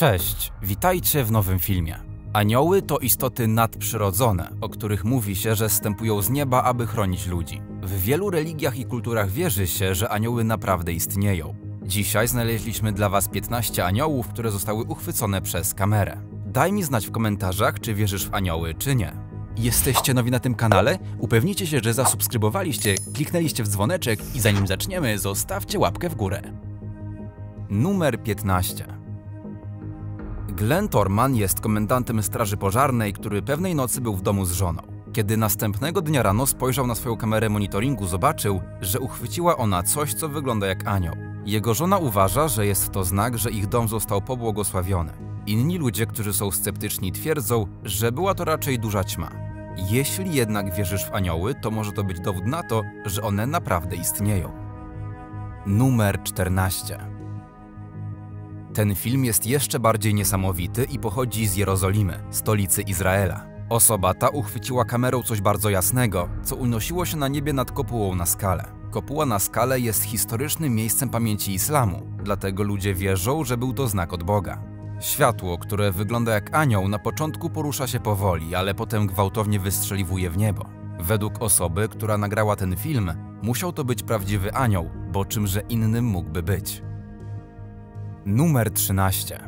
Cześć, witajcie w nowym filmie. Anioły to istoty nadprzyrodzone, o których mówi się, że stępują z nieba, aby chronić ludzi. W wielu religiach i kulturach wierzy się, że anioły naprawdę istnieją. Dzisiaj znaleźliśmy dla Was 15 aniołów, które zostały uchwycone przez kamerę. Daj mi znać w komentarzach, czy wierzysz w anioły, czy nie. Jesteście nowi na tym kanale? Upewnijcie się, że zasubskrybowaliście, kliknęliście w dzwoneczek i zanim zaczniemy, zostawcie łapkę w górę. Numer 15. Glenn Torman jest komendantem straży pożarnej, który pewnej nocy był w domu z żoną. Kiedy następnego dnia rano spojrzał na swoją kamerę monitoringu, zobaczył, że uchwyciła ona coś, co wygląda jak anioł. Jego żona uważa, że jest to znak, że ich dom został pobłogosławiony. Inni ludzie, którzy są sceptyczni, twierdzą, że była to raczej duża ćma. Jeśli jednak wierzysz w anioły, to może to być dowód na to, że one naprawdę istnieją. Numer 14. Ten film jest jeszcze bardziej niesamowity i pochodzi z Jerozolimy, stolicy Izraela. Osoba ta uchwyciła kamerą coś bardzo jasnego, co unosiło się na niebie nad kopułą na skale. Kopuła na skale jest historycznym miejscem pamięci islamu, dlatego ludzie wierzą, że był to znak od Boga. Światło, które wygląda jak anioł, na początku porusza się powoli, ale potem gwałtownie wystrzeliwuje w niebo. Według osoby, która nagrała ten film, musiał to być prawdziwy anioł, bo czymże innym mógłby być. Numer 13.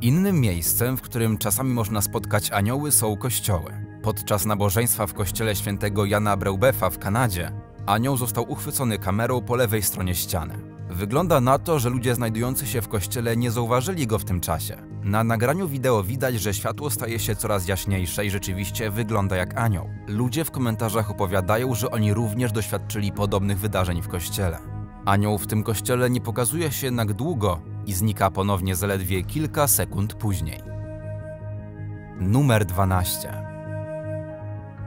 Innym miejscem, w którym czasami można spotkać anioły, są kościoły. Podczas nabożeństwa w kościele świętego Jana Breubefa w Kanadzie, anioł został uchwycony kamerą po lewej stronie ściany. Wygląda na to, że ludzie znajdujący się w kościele nie zauważyli go w tym czasie. Na nagraniu wideo widać, że światło staje się coraz jaśniejsze i rzeczywiście wygląda jak anioł. Ludzie w komentarzach opowiadają, że oni również doświadczyli podobnych wydarzeń w kościele. Anioł w tym kościele nie pokazuje się jednak długo i znika ponownie zaledwie kilka sekund później. Numer 12.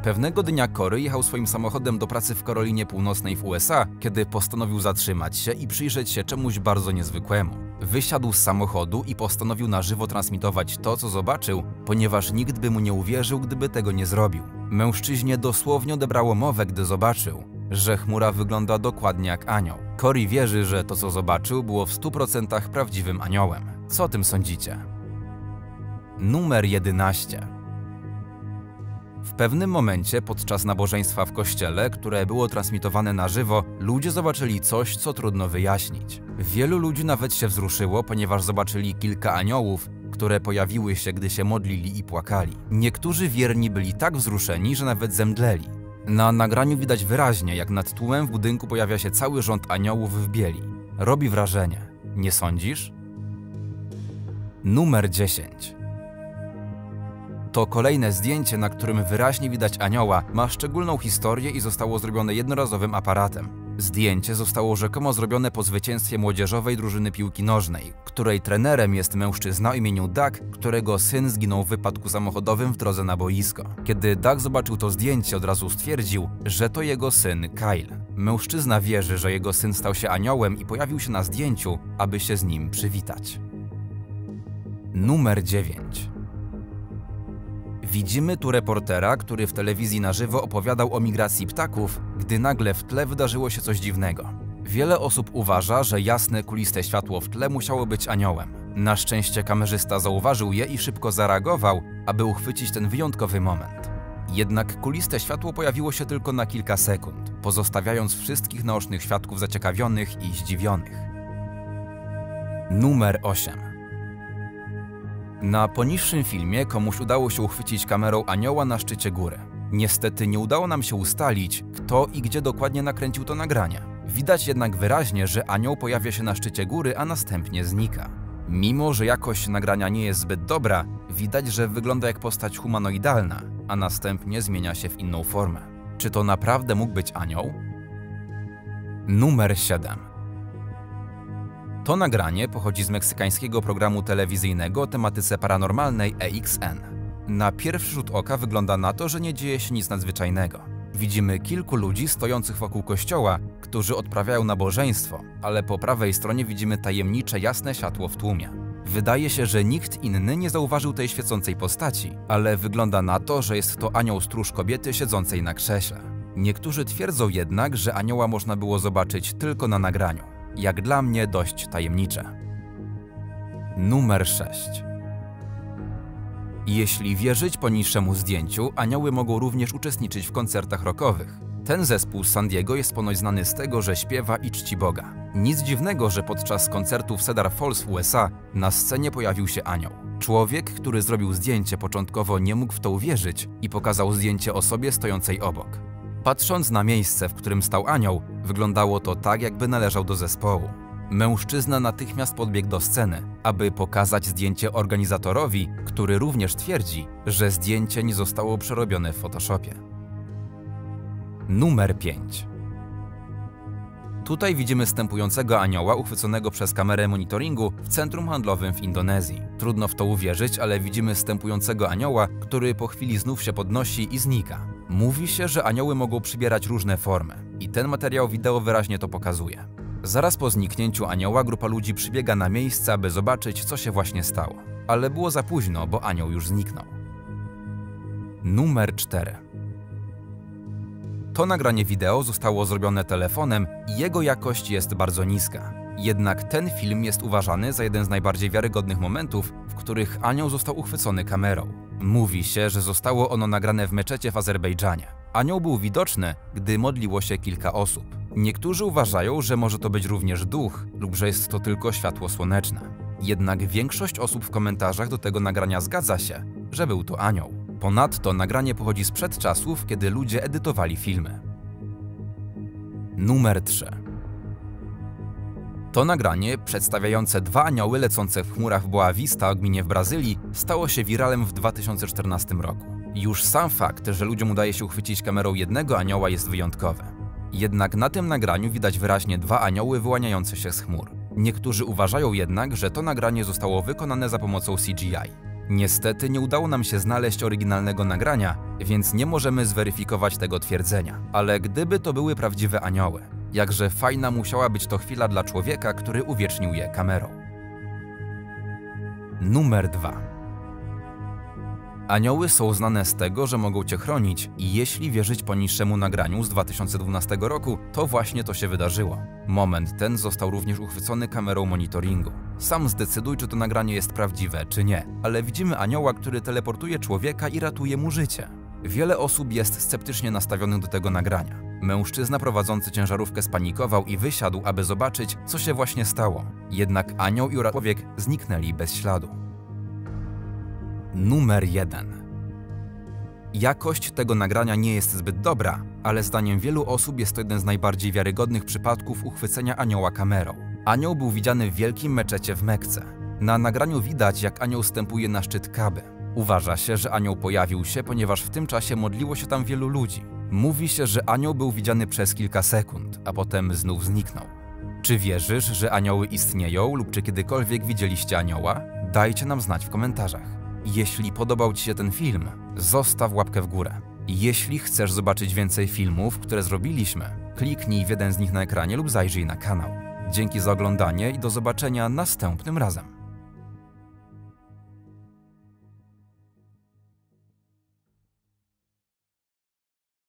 Pewnego dnia Cory jechał swoim samochodem do pracy w Karolinie Północnej w USA, kiedy postanowił zatrzymać się i przyjrzeć się czemuś bardzo niezwykłemu. Wysiadł z samochodu i postanowił na żywo transmitować to, co zobaczył, ponieważ nikt by mu nie uwierzył, gdyby tego nie zrobił. Mężczyźnie dosłownie odebrało mowę, gdy zobaczył, że chmura wygląda dokładnie jak anioł. Cory wierzy, że to, co zobaczył, było w 100% prawdziwym aniołem. Co o tym sądzicie? Numer 11. W pewnym momencie podczas nabożeństwa w kościele, które było transmitowane na żywo, ludzie zobaczyli coś, co trudno wyjaśnić. Wielu ludzi nawet się wzruszyło, ponieważ zobaczyli kilka aniołów, które pojawiły się, gdy się modlili i płakali. Niektórzy wierni byli tak wzruszeni, że nawet zemdleli. Na nagraniu widać wyraźnie, jak nad tłumem w budynku pojawia się cały rząd aniołów w bieli. Robi wrażenie. Nie sądzisz? Numer 10. To kolejne zdjęcie, na którym wyraźnie widać anioła, ma szczególną historię i zostało zrobione jednorazowym aparatem. Zdjęcie zostało rzekomo zrobione po zwycięstwie młodzieżowej drużyny piłki nożnej, której trenerem jest mężczyzna o imieniu Doug, którego syn zginął w wypadku samochodowym w drodze na boisko. Kiedy Doug zobaczył to zdjęcie, od razu stwierdził, że to jego syn Kyle. Mężczyzna wierzy, że jego syn stał się aniołem i pojawił się na zdjęciu, aby się z nim przywitać. Numer 9. Widzimy tu reportera, który w telewizji na żywo opowiadał o migracji ptaków, gdy nagle w tle wydarzyło się coś dziwnego. Wiele osób uważa, że jasne, kuliste światło w tle musiało być aniołem. Na szczęście kamerzysta zauważył je i szybko zareagował, aby uchwycić ten wyjątkowy moment. Jednak kuliste światło pojawiło się tylko na kilka sekund, pozostawiając wszystkich naocznych świadków zaciekawionych i zdziwionych. Numer 8. Na poniższym filmie komuś udało się uchwycić kamerą anioła na szczycie góry. Niestety nie udało nam się ustalić, kto i gdzie dokładnie nakręcił to nagranie. Widać jednak wyraźnie, że anioł pojawia się na szczycie góry, a następnie znika. Mimo, że jakość nagrania nie jest zbyt dobra, widać, że wygląda jak postać humanoidalna, a następnie zmienia się w inną formę. Czy to naprawdę mógł być anioł? Numer 7. To nagranie pochodzi z meksykańskiego programu telewizyjnego o tematyce paranormalnej EXN. Na pierwszy rzut oka wygląda na to, że nie dzieje się nic nadzwyczajnego. Widzimy kilku ludzi stojących wokół kościoła, którzy odprawiają nabożeństwo, ale po prawej stronie widzimy tajemnicze jasne światło w tłumie. Wydaje się, że nikt inny nie zauważył tej świecącej postaci, ale wygląda na to, że jest to anioł stróż kobiety siedzącej na krześle. Niektórzy twierdzą jednak, że anioła można było zobaczyć tylko na nagraniu. Jak dla mnie dość tajemnicze. Numer 6. Jeśli wierzyć poniższemu zdjęciu, anioły mogą również uczestniczyć w koncertach rockowych. Ten zespół z San Diego jest ponoć znany z tego, że śpiewa i czci Boga. Nic dziwnego, że podczas koncertu w Cedar Falls w USA na scenie pojawił się anioł. Człowiek, który zrobił zdjęcie, początkowo nie mógł w to uwierzyć i pokazał zdjęcie osobie stojącej obok. Patrząc na miejsce, w którym stał anioł, wyglądało to tak, jakby należał do zespołu. Mężczyzna natychmiast podbiegł do sceny, aby pokazać zdjęcie organizatorowi, który również twierdzi, że zdjęcie nie zostało przerobione w Photoshopie. Numer 5. Tutaj widzimy stępującego anioła uchwyconego przez kamerę monitoringu w centrum handlowym w Indonezji. Trudno w to uwierzyć, ale widzimy stępującego anioła, który po chwili znów się podnosi i znika. Mówi się, że anioły mogą przybierać różne formy i ten materiał wideo wyraźnie to pokazuje. Zaraz po zniknięciu anioła grupa ludzi przybiega na miejsce, aby zobaczyć, co się właśnie stało. Ale było za późno, bo anioł już zniknął. Numer 4. To nagranie wideo zostało zrobione telefonem i jego jakość jest bardzo niska. Jednak ten film jest uważany za jeden z najbardziej wiarygodnych momentów, w których anioł został uchwycony kamerą. Mówi się, że zostało ono nagrane w meczecie w Azerbejdżanie. Anioł był widoczny, gdy modliło się kilka osób. Niektórzy uważają, że może to być również duch lub że jest to tylko światło słoneczne. Jednak większość osób w komentarzach do tego nagrania zgadza się, że był to anioł. Ponadto nagranie pochodzi sprzed czasów, kiedy ludzie edytowali filmy. Numer 3. To nagranie, przedstawiające dwa anioły lecące w chmurach Boa Vista, gminie w Brazylii, stało się wiralem w 2014 roku. Już sam fakt, że ludziom udaje się uchwycić kamerą jednego anioła jest wyjątkowy. Jednak na tym nagraniu widać wyraźnie dwa anioły wyłaniające się z chmur. Niektórzy uważają jednak, że to nagranie zostało wykonane za pomocą CGI. Niestety nie udało nam się znaleźć oryginalnego nagrania, więc nie możemy zweryfikować tego twierdzenia. Ale gdyby to były prawdziwe anioły, jakże fajna musiała być to chwila dla człowieka, który uwiecznił je kamerą. Numer 2 Anioły są znane z tego, że mogą cię chronić i jeśli wierzyć poniższemu nagraniu z 2012 roku, to właśnie to się wydarzyło. Moment ten został również uchwycony kamerą monitoringu. Sam zdecyduj, czy to nagranie jest prawdziwe, czy nie, ale widzimy anioła, który teleportuje człowieka i ratuje mu życie. Wiele osób jest sceptycznie nastawionych do tego nagrania. Mężczyzna prowadzący ciężarówkę spanikował i wysiadł, aby zobaczyć, co się właśnie stało. Jednak anioł i człowiek zniknęli bez śladu. Numer 1. Jakość tego nagrania nie jest zbyt dobra, ale zdaniem wielu osób jest to jeden z najbardziej wiarygodnych przypadków uchwycenia anioła kamerą. Anioł był widziany w wielkim meczecie w Mekce. Na nagraniu widać, jak anioł stępuje na szczyt Kaby. Uważa się, że anioł pojawił się, ponieważ w tym czasie modliło się tam wielu ludzi. Mówi się, że anioł był widziany przez kilka sekund, a potem znów zniknął. Czy wierzysz, że anioły istnieją lub czy kiedykolwiek widzieliście anioła? Dajcie nam znać w komentarzach. Jeśli podobał Ci się ten film, zostaw łapkę w górę. Jeśli chcesz zobaczyć więcej filmów, które zrobiliśmy, kliknij w jeden z nich na ekranie lub zajrzyj na kanał. Dzięki za oglądanie i do zobaczenia następnym razem.